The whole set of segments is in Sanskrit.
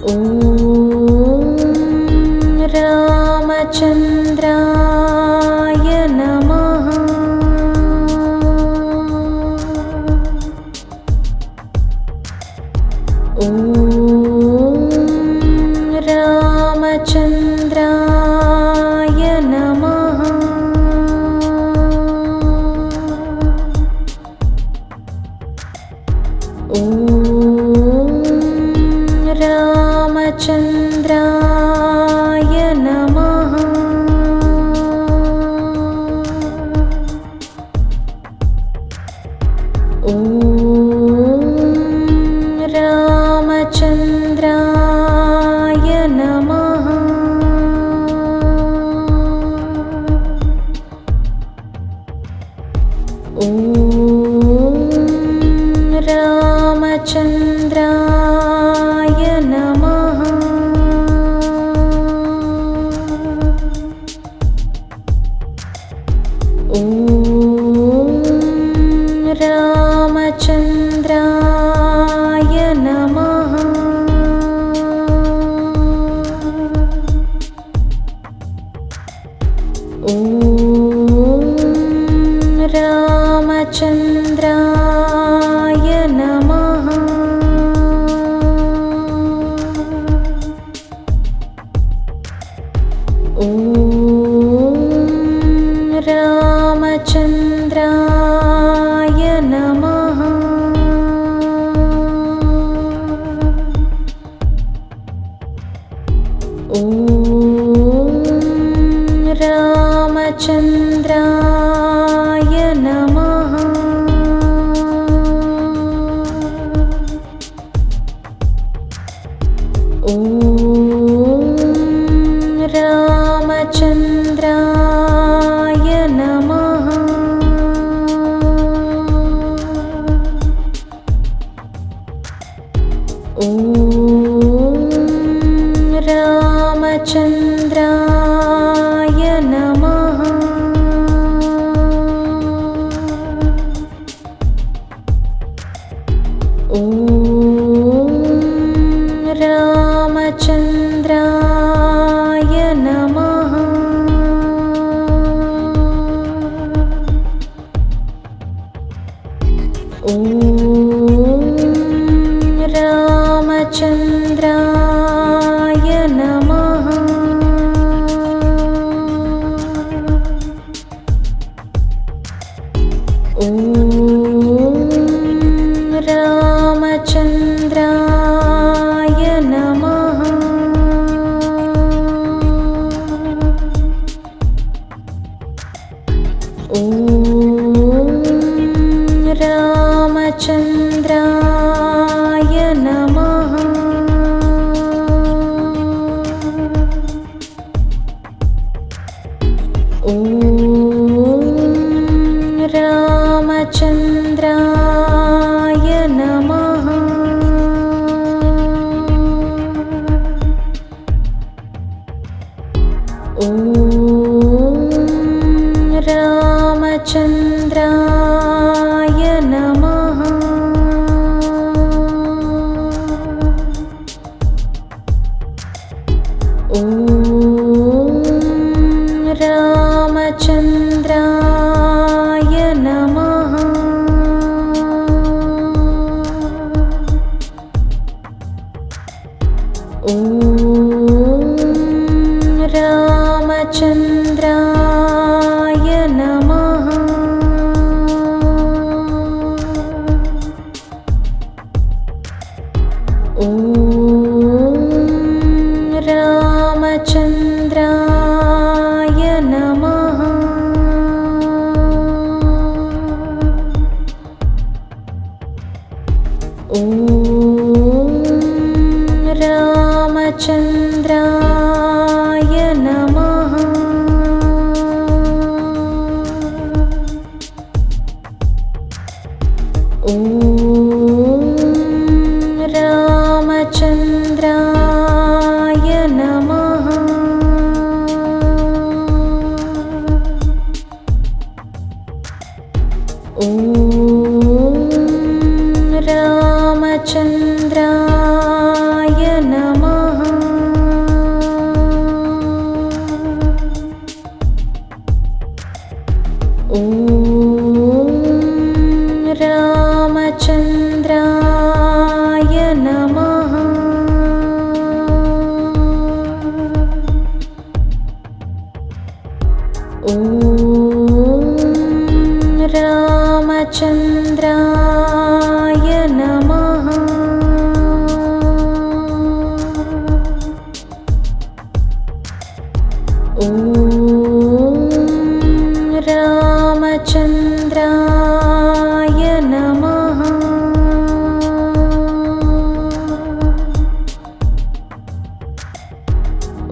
ॐ रामचन्द्राय नमः। रामचन्द्राय नमः। ॐ imagine रामचन्द्रा।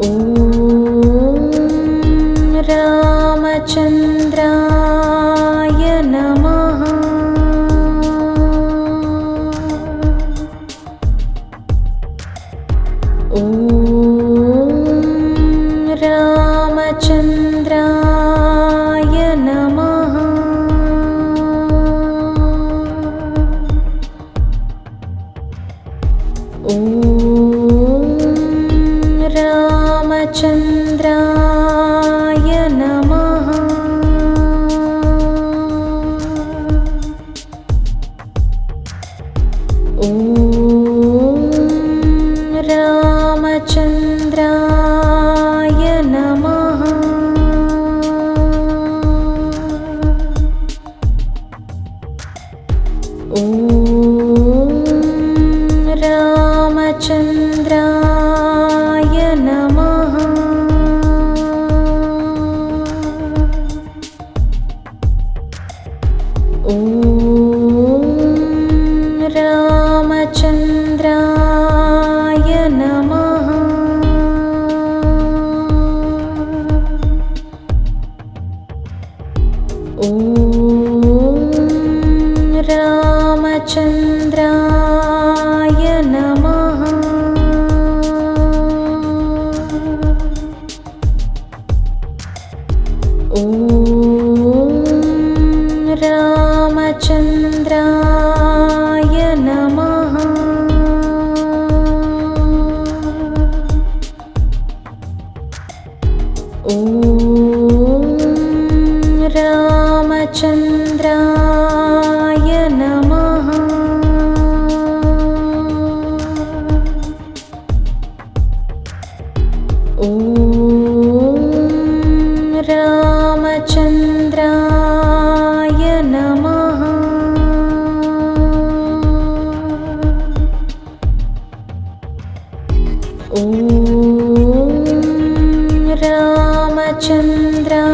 ॐ रामचन्द्र चन्द्रा। रामचन्द्रा।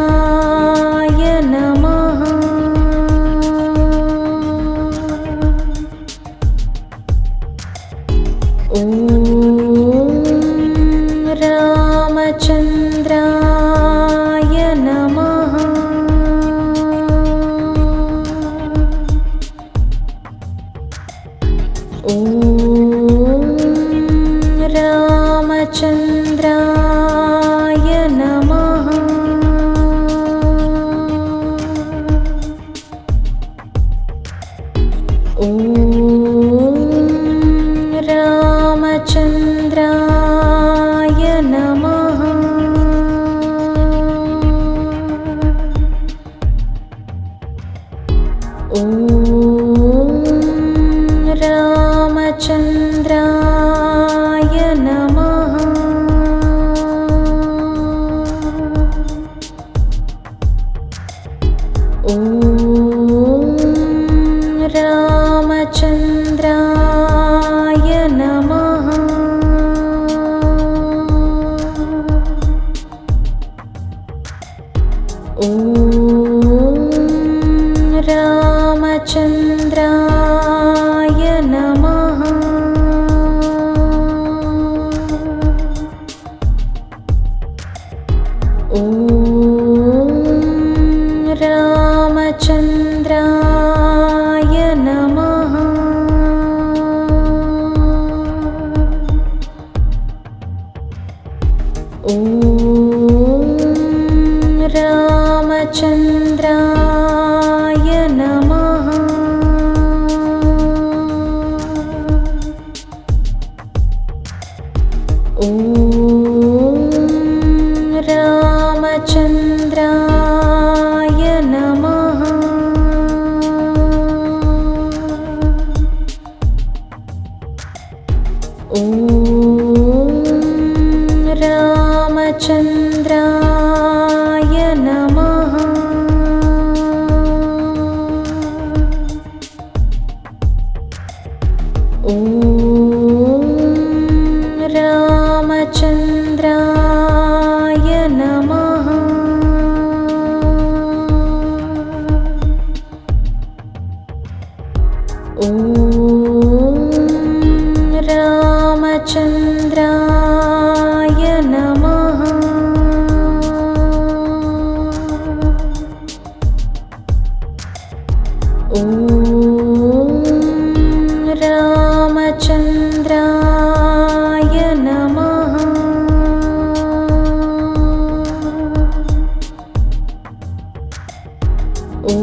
ॐ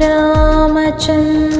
रामचन्द्र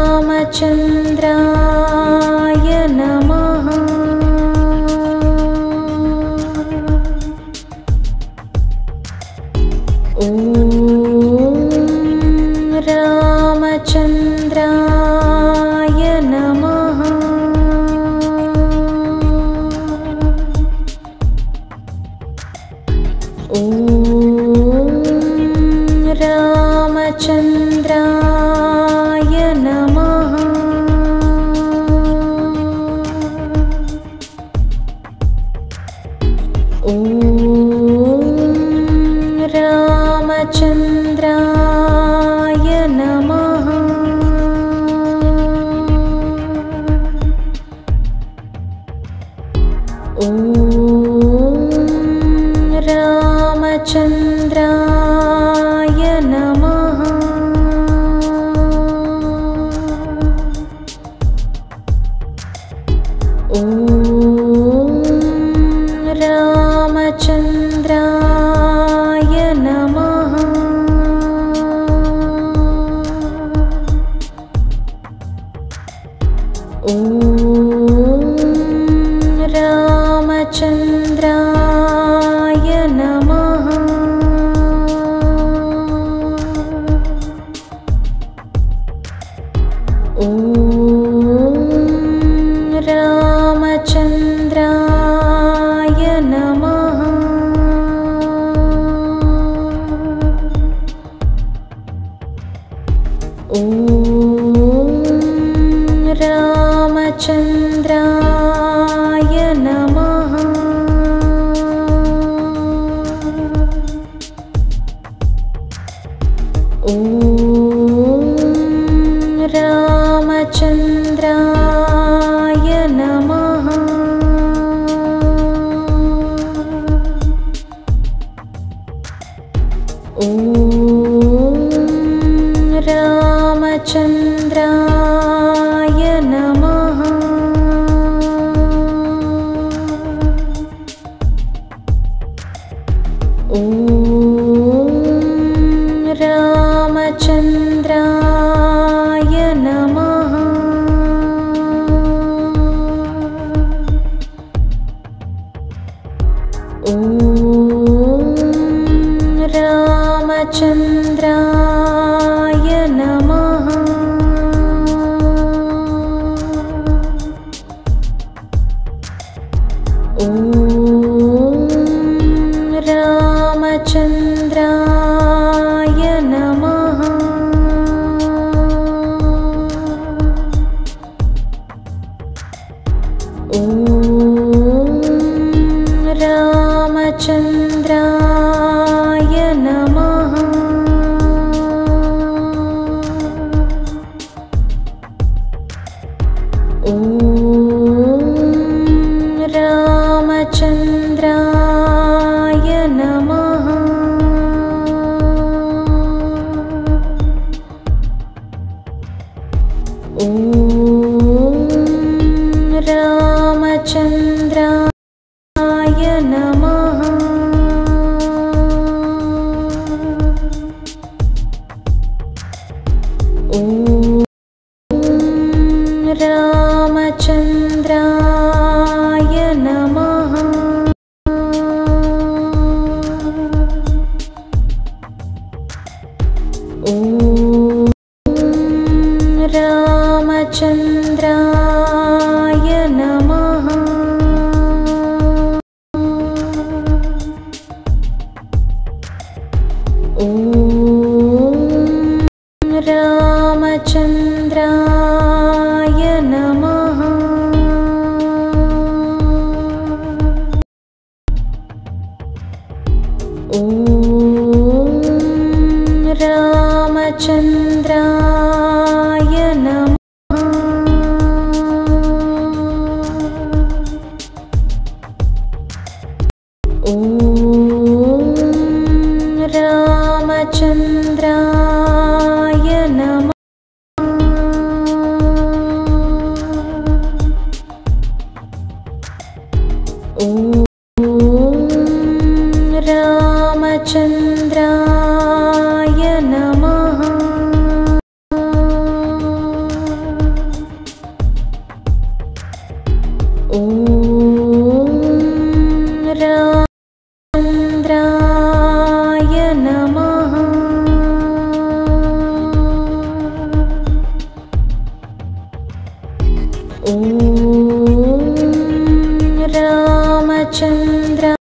रामचन्द्रा। ॐ रामचन्द्र रामचन्द्र।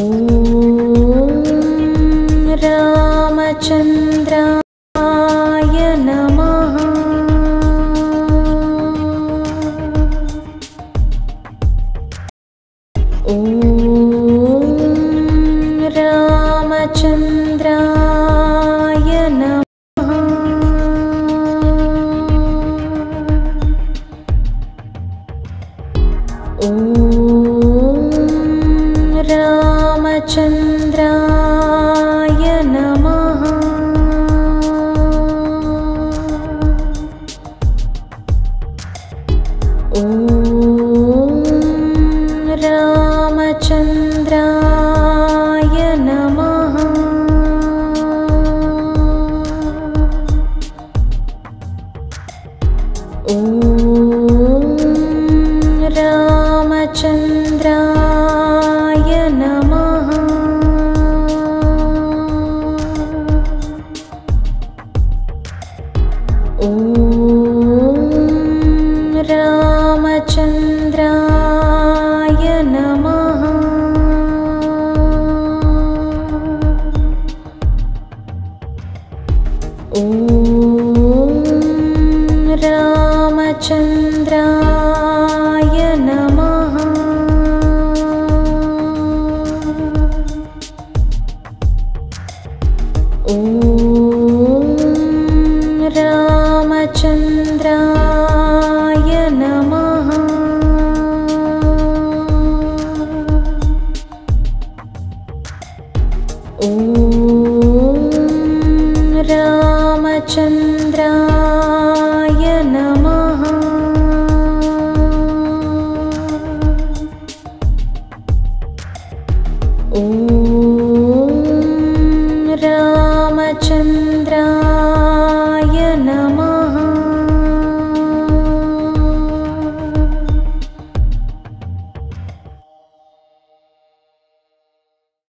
ॐ रामचन्द्रा रामचन्द्राय